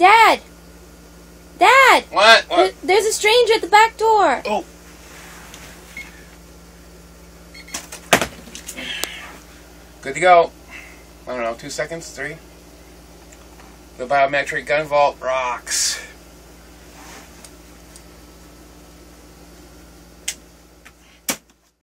Dad! Dad! What? There's a stranger at the back door. Oh. Good to go. I don't know, two seconds, three. The biometric gun vault rocks.